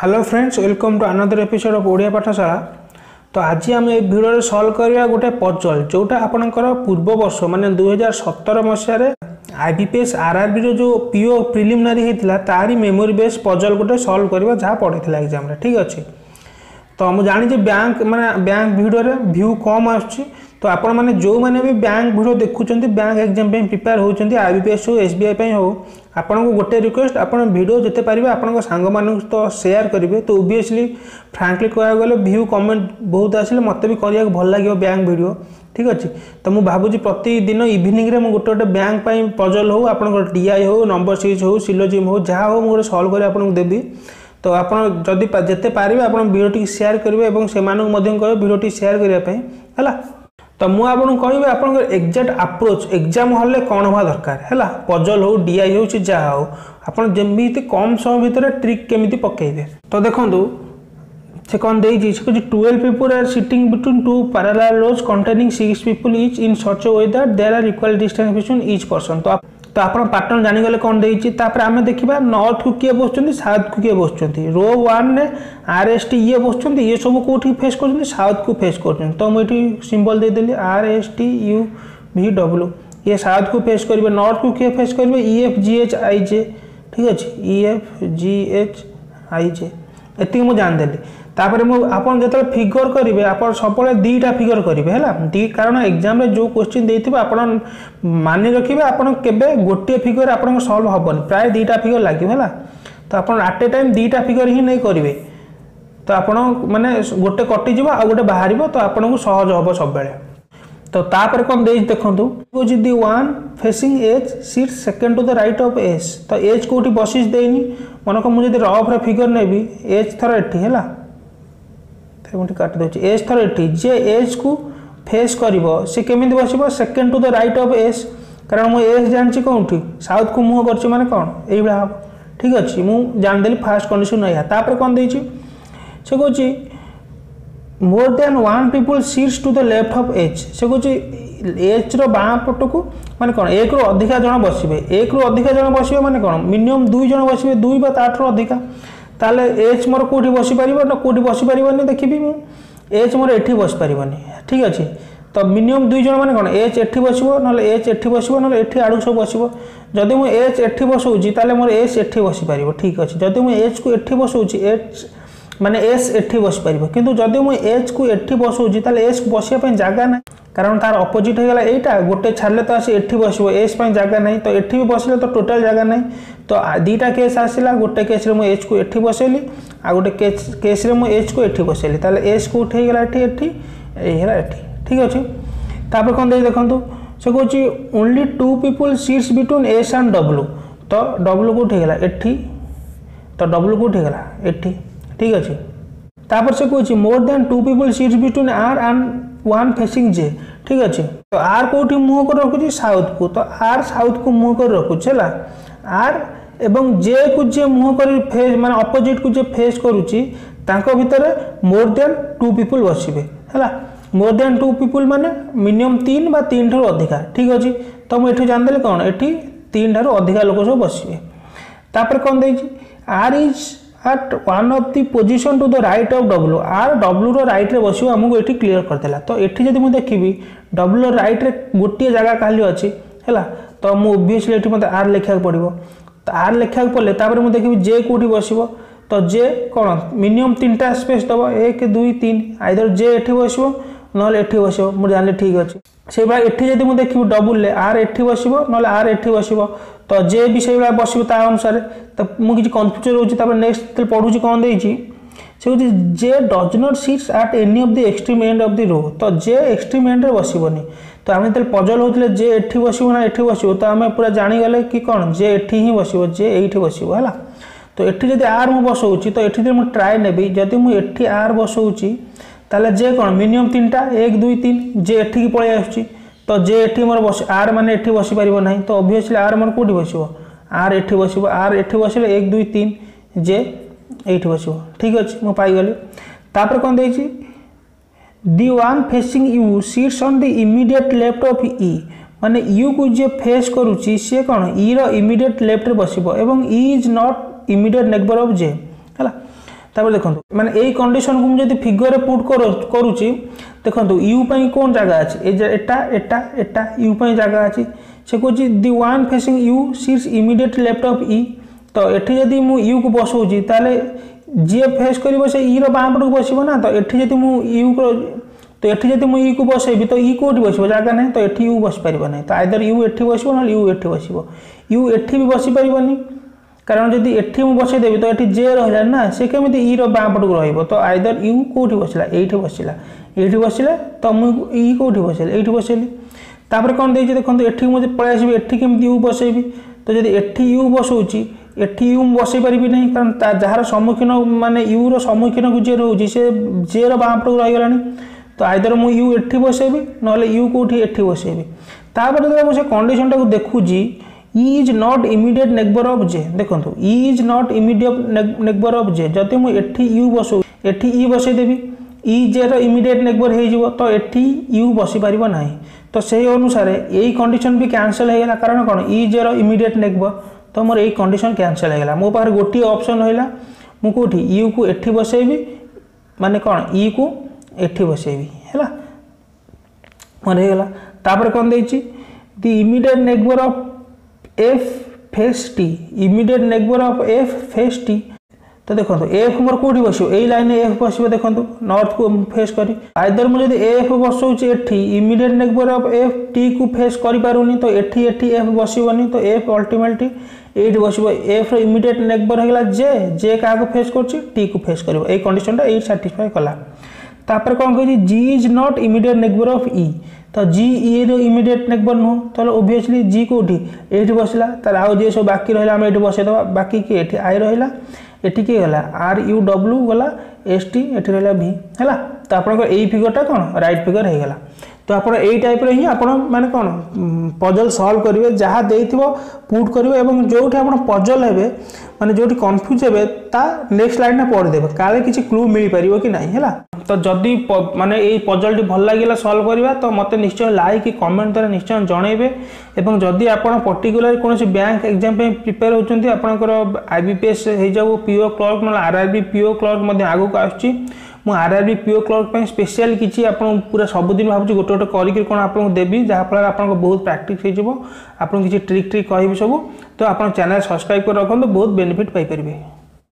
hello friends welcome to another episode of Odia Pathshala ତ ଆଜି ଆମେ ଏ ଭିଡ଼ିଓରେ ସଲ୍ଭ କରିବା ଗୋଟେ ପଜଲ୍ ଯେଉଁଟା ଆପଣଙ୍କର ପୂର୍ବ ବର୍ଷ ମାନେ ଦୁଇହଜାର ସତର ମସିହାରେ I B P S R R ବିର ଯେଉଁ ପିଓ ପ୍ରିଲିମିନାରୀ ହେଇଥିଲା ତାରି ମେମୋରି ବେସ୍ ପଜଲ୍ ଗୋଟେ ସଲ୍ଭ କରିବା ଯାହା ପଡ଼ିଥିଲା ଏକ୍ଜାମ୍ରେ ଠିକ୍ ଅଛି ତ ମୁଁ ଜାଣିଛି ବ୍ୟାଙ୍କ ମାନେ ବ୍ୟାଙ୍କ ଭିଡ଼ିଓରେ ଭ୍ୟୁ କମ୍ ଆସୁଛି তো ଆପଣମାନେ ଯେଉଁମାନେ ବି ବ୍ୟାଙ୍କ ଭିଡ଼ିଓ ଦେଖୁଛନ୍ତି ବ୍ୟାଙ୍କ ଏକ୍ଜାମ୍ ପାଇଁ ପ୍ରିପେୟାର ହେଉଛନ୍ତି ଆଇ ବି ପି ଏସ୍ ହେଉ ଏସ୍ ବି ଆଇ ପାଇଁ ହେଉ ଆପଣଙ୍କୁ ଗୋଟେ ରିକ୍ୱେଷ୍ଟ ଆପଣ ଭିଡ଼ିଓ ଯେତେ ପାରିବେ ଆପଣଙ୍କ ସାଙ୍ଗମାନଙ୍କୁ ତ ସେୟାର କରିବେ ତ ଓବିଏସଲି ଫ୍ରାଙ୍କଲି କହିବାକୁ ଗଲେ ଭ୍ୟୁ କମେଣ୍ଟ ବହୁତ ଆସିଲେ ମୋତେ ବି କରିବାକୁ ଭଲ ଲାଗିବ ବ୍ୟାଙ୍କ ଭିଡ଼ିଓ ଠିକ୍ ଅଛି ତ ମୁଁ ଭାବୁଛି ପ୍ରତିଦିନ ଇଭିନିଂରେ ମୁଁ ଗୋଟେ ଗୋଟେ ବ୍ୟାଙ୍କ ପାଇଁ ପଜଲ୍ ହେଉ ଆପଣଙ୍କର ଡି ଆଇ ହେଉ ନମ୍ବର ସିକ୍ସ ହେଉ ସିଲୋଜିମ୍ ହେଉ ଯାହା ହେଉ ମୁଁ ଗୋଟେ ସଲ୍ଭ କରି ଆପଣଙ୍କୁ ଦେବି ତ ଆପଣ ଯଦି ଯେତେ ପାରିବେ ଆପଣ ଭିଡ଼ିଓଟିକୁ ସେୟାର କରିବେ ଏବଂ ସେମାନଙ୍କୁ ମଧ୍ୟ କହିବେ ଭିଡ଼ିଓଟି ସେୟାର କରିବା ପାଇଁ ହେଲା ତ ମୁଁ ଆପଣଙ୍କୁ କହିବି ଆପଣଙ୍କର ଏକ୍ଜାକ୍ଟ ଆପ୍ରୋଚ୍ ଏକ୍ଜାମ୍ ହଲ୍ରେ କ'ଣ ହେବା ଦରକାର ହେଲା ପଜଲ୍ ହେଉ ଡିଆଇ ହେଉ ସେ ଯାହା ହେଉ ଆପଣ ଯେମିତି କମ୍ ସମୟ ଭିତରେ ଟ୍ରିକ୍ କେମିତି ପକାଇବେ ତ ଦେଖନ୍ତୁ ସେ କ'ଣ ଦେଇଛି ସେ କହୁଛି twelve people are sitting between two parallel rows containing six people each in such way that there are equal distance between each person ତ তো ଆପଣ ପାଟର୍ନ ଜାଣିଗଲେ କ'ଣ ଦେଇଛି ତାପରେ ଆମେ ଦେଖିବା ନର୍ଥକୁ କିଏ ବସୁଛନ୍ତି ସାଉଥକୁ କିଏ ବସୁଛନ୍ତି ରୋ ୱାନ୍ରେ ଆର୍ ଏସ୍ ଟି ଇଏ ବସୁଛନ୍ତି ଇଏ ସବୁ କେଉଁଠିକି ଫେସ୍ କରୁଛନ୍ତି ସାଉଥକୁ ଫେସ୍ କରୁଛନ୍ତି ତ ମୁଁ ଏଠି ସିମ୍ବଲ ଦେଇଦେଲି R S T U V W ଇଏ ସାଉଥକୁ ଫେସ୍ କରିବେ ନର୍ଥକୁ କିଏ ଫେସ୍ କରିବେ E F G H I J ଠିକ୍ ଅଛି E F G H I J ଏତିକି ମୁଁ ଜାଣିଦେଲି ତାପରେ ମୁଁ ଆପଣ ଯେତେବେଳେ ଫିଗର କରିବେ ଆପଣ ସବୁବେଳେ ଦୁଇଟା ଫିଗର କରିବେ ହେଲା ଦୁଇ କାରଣ ଏକ୍ଜାମ୍ରେ ଯେଉଁ କୋଶ୍ଚିନ୍ ଦେଇଥିବ ଆପଣ ମାନି ରଖିବେ ଆପଣ କେବେ ଗୋଟିଏ ଫିଗର ଆପଣଙ୍କ ସଲ୍ଭ ହେବନି ପ୍ରାୟ ଦୁଇଟା ଫିଗର ଲାଗିବ ହେଲା ତ ଆପଣ ଆଟ୍ ଏ ଟାଇମ୍ ଦୁଇଟା ଫିଗର ହିଁ ନେଇ କରିବେ ତ ଆପଣ ମାନେ ଗୋଟେ କଟିଯିବ ଆଉ ଗୋଟେ ବାହାରିବ ତ ଆପଣଙ୍କୁ ସହଜ ହେବ ସବୁବେଳେ তো তাপরে কোন দেইছ দেখন্তু is the one facing S sit second to the right of S তো এজ কোটি বসিস দেইনি মনক মু যদি রফ রে ফিগর নেবি এজ থর এটি হেলা তেমনটি কাটি দেছি এজ থর এটি যে এজ কু ফেস করিব সে কেমিতি বসিব second to the right of S কারণ মু এজ জানছি কোনটি সাউথ কু মুহ করছি মানে কোন এইভাবে হব ঠিক আছে মু জানিদেলি ফার্স্ট কন্ডিশন ইয়া তাপরে কোন দেইছি সে কହୁছি more than one people sits to the left of S ସେ କହୁଛି ଏଚ୍ର ବାଁ ପଟକୁ ମାନେ କ'ଣ ଏକରୁ ଅଧିକା ଜଣ ବସିବେ ଏକରୁ ଅଧିକା ଜଣ ବସିବେ ମାନେ କ'ଣ ମିନିମମ୍ ଦୁଇ ଜଣ ବସିବେ ଦୁଇ ବା ତାଠାରୁ ଅଧିକା ତାହେଲେ ଏଜ୍ ମୋର କେଉଁଠି ବସିପାରିବ ନା କେଉଁଠି ବସିପାରିବନି ଦେଖିବି ମୁଁ ଏଜ୍ ମୋର ଏଠି ବସିପାରିବନି ଠିକ୍ ଅଛି ତ ମିନିମମ୍ ଦୁଇ ଜଣ ମାନେ କ'ଣ ଏଜ୍ ଏଠି ବସିବ ନହେଲେ ଏଜ୍ ଏଠି ବସିବ ନହେଲେ ଏଠି ଆଡ଼କୁ ସବୁ ବସିବ ଯଦି ମୁଁ ଏଜ୍ ଏଠି ବସଉଛି ତାହେଲେ ମୋର ଏଜ୍ ଏଠି ବସିପାରିବ ଠିକ୍ ଅଛି ଯଦି ମୁଁ ଏଜ୍କୁ ଏଠି ବସାଉଛି ଏଚ୍ মানে এস এটি বসিপার কিন্তু যদি মু এচ কু এটি বসাউছি তাহলে এস বসিয়া জায়গা না কারণ তার অপোজিট হয়ে গেল এইটা গোটে ছাড়লে তো আসে এটি বসব এস জায়গা না তো এটি বসলে তো টোটাল জায়গা না তো দুইটা কেস আসলা গোটে কেস্রে মু এচ কু এটি বসাইলি আর গোটে কেস্রে মু এচ কু এটি বসাইলি তাহলে এস কু উঠে গেল এটি এটি এই হল এটি ঠিক আছে তারপরে কোন দিয়ে দেখুন সে কৌছি only two people sits between S and W তো ডব্লু কোটি গেল এটি তো ডব্লু কোটি গেল এটি ঠিক আছে তারপর সে কইছে more than two people sits between R and one facing J ঠিক আছে তো আর কোটি মুহ করে রাখুছি সাউথ কু তো আর সাউথ কু মুহ করে রাখুছি হলা আর এবং জে কু যে মুহ করে ফেস মানে অপোজিট কু যে ফেস করুছি তাঙ্ক ভিতরে মোর দ্যান টু পিপল বসিবে হলা মোর দ্যান টু পিপল মানে মিনিমম তিন বা তিন ঠার অধিকা ঠিক আছে তো মু এঠু জানিদেলি কোণ এটি তিন ঠার অধিকা লোক সব বসিবে তারপরে কোণ দিয়েছি R is at one of the position to the right of w r w ର right ରେ ବସିବ ଆମକୁ ଏଠି କ୍ଲିୟର କରିଦେଲା ତ ଏଠି ଯଦି ମୁଁ ଦେଖିବି w ର right ରେ ଗୋଟିଏ ଜାଗା ଖାଲି ଅଛି ହେଲା ତ ମୁଁ ଓବିଏସଲି ଏଠି ମୋତେ r ଲେଖିବାକୁ ପଡ଼ିବ ତ r ଲେଖିବାକୁ ପଡ଼ିଲେ ତାପରେ ମୁଁ ଦେଖିବି j କୋଉଠି ବସିବ ତ j କ'ଣ ମିନିମମ୍ ତିନିଟା ସ୍ପେସ୍ ଦେବ ଏକ ଦୁଇ ତିନି ଆଇଦର j ଏଠି ବସିବ ନହେଲେ ଏଠି ବସିବ ମୁଁ ଜାଣିଲି ଠିକ୍ ଅଛି ସେଇଭଳିଆ ଏଠି ଯଦି ମୁଁ ଦେଖିବି ଡବୁଲରେ ଆର୍ ଏଠି ବସିବ ନହେଲେ ଆର୍ ଏଠି ବସିବ ତ ଜେ ବି ସେଇଭଳିଆ ବସିବ ତା ଅନୁସାରେ ତ ମୁଁ କିଛି କନଫ୍ୟୁଜ୍ ରହୁଛି ତାପରେ ନେକ୍ସଟ ଯେତେବେଳେ ପଢ଼ୁଛି କ'ଣ ଦେଇଛି ସେ ହେଉଛି J does not sits at any of the extreme end of the row ତ ଜେ ଏକ୍ସଟ୍ରିମ୍ ଏଣ୍ଡରେ ବସିବନି ତ ଆମେ ଯେତେବେଳେ ପଜଲ ହେଉଥିଲେ ଜେ ଏଠି ବସିବ ନା ଏଠି ବସିବ ତ ଆମେ ପୁରା ଜାଣିଗଲେ କି କ'ଣ ଜେ ଏଠି ହିଁ ବସିବ ଜେ ଏଇଠି ବସିବ ହେଲା ତ ଏଠି ଯଦି ଆର୍ ମୁଁ ବସାଉଛି ତ ଏଠି ଯଦି ମୁଁ ଟ୍ରାଏ ନେବି ଯଦି ମୁଁ ଏଠି ଆର୍ ବସାଉଛି তাহলে যে কোন মিনিমম তিনটা এক দুই তিন জে এঠিকি পড়ে আসুচি তো যে এটি মোর বস আর মানে এটি বসি পারিব না তো অভিয়াসলি আর মোর কোটি বসব আর এটি বসব আর এটি বসলে এক দুই তিন যে এইটি বসব ঠিক আছে মু পাইগলি তাপরে কোন দেইছি the one facing U sits on the immediate left of E মানে ইউ কু যে ফেস করুচি সে কোন ই র ইমিডিয়েট লেফট রে বসিব এবং E is not immediate neighbour of J হলা তারপরে দেখুন মানে এই কন্ডিশন কু যদি ফিগরে পুট করুছি দেখুন ইউ পাই কোন জায়গা আছে এই যে এটা এটা এটা ইউ পাই জায়গা আছে সে কুচি the one facing U sits immediate left of E তো এটি যদি মু ইউ কু বসাউছি তাহলে যিয়ে ফেস করব সে ই র বাম পটু বসিব না তো এটি যদি মু ইউ তো এটি যদি মু ই কু বসাইবি তো ই e কোটি বসিব জায়গা নাই তো এটি ইউ বসিপারিব না তো আইদর ইউ এটি বসিব না ইউ এটি বসিব ইউ এটি বি না କାରଣ ଯଦି ଏଠି ମୁଁ ବସେଇଦେବି ତ ଏଠି ଜେ ରହିଲା ନା ସେ କେମିତି ଇର ବାଁ ପଟକୁ ରହିବ ତ ଆଇଦର ୟୁ କେଉଁଠି ବସିଲା ଏଇଠି ବସିଲା ଏଇଠି ବସିଲା ତ ମୁଁ ଇ କେଉଁଠି ବସେଇଲି ଏଇଠି ବସେଇଲି ତାପରେ କ'ଣ ଦେଇଛି ଦେଖନ୍ତୁ ଏଠିକି ମୁଁ ଯଦି ପଳେଇ ଆସିବି ଏଠି କେମିତି ୟୁ ବସେଇବି ତ ଯଦି ଏଠି ୟୁ ବସଉଛି ଏଠି ୟୁ ମୁଁ ବସେଇ ପାରିବି ନାହିଁ କାରଣ ତା ଯାହାର ସମ୍ମୁଖୀନ ମାନେ ୟୁର ସମ୍ମୁଖୀନକୁ ଯେ ରହୁଛି ସେ ଜେର ବାଁ ପଟକୁ ରହିଗଲାଣି ତ ଆଇଦର ମୁଁ ୟୁ ଏଠି ବସେଇବି ନହେଲେ ୟୁ କେଉଁଠି ଏଠି ବସେଇବି ତାପରେ ଯେତେବେଳେ ମୁଁ ସେ କଣ୍ଡିସନଟାକୁ ଦେଖୁଛି E is not immediate neighbour of J দেখুন E is not immediate neighbour of J যদি মু এটি ইউ বসাও এটি ই বসাই দেবি ই জে র ইমিডিয়েট নেকবর হয়ে যাব তো এটি ইউ বসি পারিব না তো সেই অনুসারে এই কন্ডিশন বি ক্যানসেল হয়ে গেলা কারণ কোণ ই জে র ইমিডিয়েট নেকবর তো মোর এই কন্ডিশন ক্যানসেল হয়ে গেলা মো পাখে গোটিয়ে অপশন রহিলা মু কোটি ইউ কু এটি বসাইবি মানে কোণ ই কু এটি বসাইবি হ্যাঁ মোর হয়ে গেলা তাপরে কোণ দিয়েছি the immediate neighbour of F face T immediate neighbour of F face T তো দেখুন এফ মোর কোটি বসব এই লাইনে এফ বসব দেখুন নর্থ কু ফেস করি আইদর মু যদি এফ বসাউছি এটি immediate neighbour of F T কু ফেস করে পুনি তো এটি এটি এফ বসবনি তো এফ অল্টিমেটলি এইটি বসব এফ ইমিডিয়েট নেগবর হয়ে গেল জে জে কাহু ফেস করছি টি কু ফেস করব এই কন্ডিশনটা এই স্যাটিসফাই কলা তারপরে কম কী G is not immediate neighbour of E তো জি ইর ইমিডিয়েট নেকবর নুহ তাহলে ওভিয়সলি জি কোটি এইটি বসলা তাহলে আউ যে সব বাকি রহিলা আমি এটি বসাই দেবা বাকি কি এটি আই রহিলা এটি কি গলা আর ইউ ডব্লু গলা এস টি এটি রহিলা ভি হলা তো আপনার এই ফিগরটা কোণ রাইট ফিগর হয়ে গলা তো ଆପଣ ଏଇ ଟାଇପ୍ର ହିଁ ଆପଣ ମାନେ କ'ଣ ପଜଲ୍ ସଲ୍ଭ କରିବେ ଯାହା ଦେଇଥିବ ପୁଟ୍ କରିବେ ଏବଂ ଯେଉଁଠି ଆପଣ ପଜଲ୍ ହେବେ ମାନେ ଯେଉଁଠି କନଫ୍ୟୁଜ୍ ହେବେ ତା ନେକ୍ସଟ ଲାଇନ୍ଟା ପଢ଼ିଦେବେ କାଳେ କିଛି କ୍ଲୁ ମିଳିପାରିବ କି ନାହିଁ ହେଲା ତ ଯଦି ମାନେ ଏଇ ପଜଲ୍ଟି ଭଲ ଲାଗିଲା ସଲ୍ଭ କରିବା ତ ମୋତେ ନିଶ୍ଚୟ ଲାଇକ୍ କି କମେଣ୍ଟ ଦ୍ୱାରା ନିଶ୍ଚୟ ଜଣାଇବେ ଏବଂ ଯଦି ଆପଣ ପର୍ଟିକୁଲାର କୌଣସି ବ୍ୟାଙ୍କ ଏକ୍ଜାମ୍ ପାଇଁ ପ୍ରିପେୟାର ହେଉଛନ୍ତି ଆପଣଙ୍କର ଆଇ ବି ପି ଏସ୍ ହେଇଯାଉ ପିଓ କ୍ଲର୍କ ନହେଲେ R R B PO clerk ମଧ୍ୟ ଆଗକୁ ଆସୁଛି ମୁଁ R R B PO clerk ପାଇଁ ସ୍ପେଶିଆଲ କିଛି ଆପଣଙ୍କୁ ପୁରା ସବୁଦିନ ଭାବୁଛି ଗୋଟେ ଗୋଟେ କରିକି କ'ଣ ଆପଣଙ୍କୁ ଦେବି ଯାହାଫଳରେ ଆପଣଙ୍କ ବହୁତ ପ୍ରାକ୍ଟିସ୍ ହେଇଯିବ ଆପଣ କିଛି ଟ୍ରିକ୍ ଟ୍ରିକ୍ କହିବି ସବୁ ତ ଆପଣ ଚ୍ୟାନେଲ୍ ସବସ୍କ୍ରାଇବ୍ କରି ରଖନ୍ତୁ ବହୁତ ବେନିଫିଟ୍ ପାଇପାରିବେ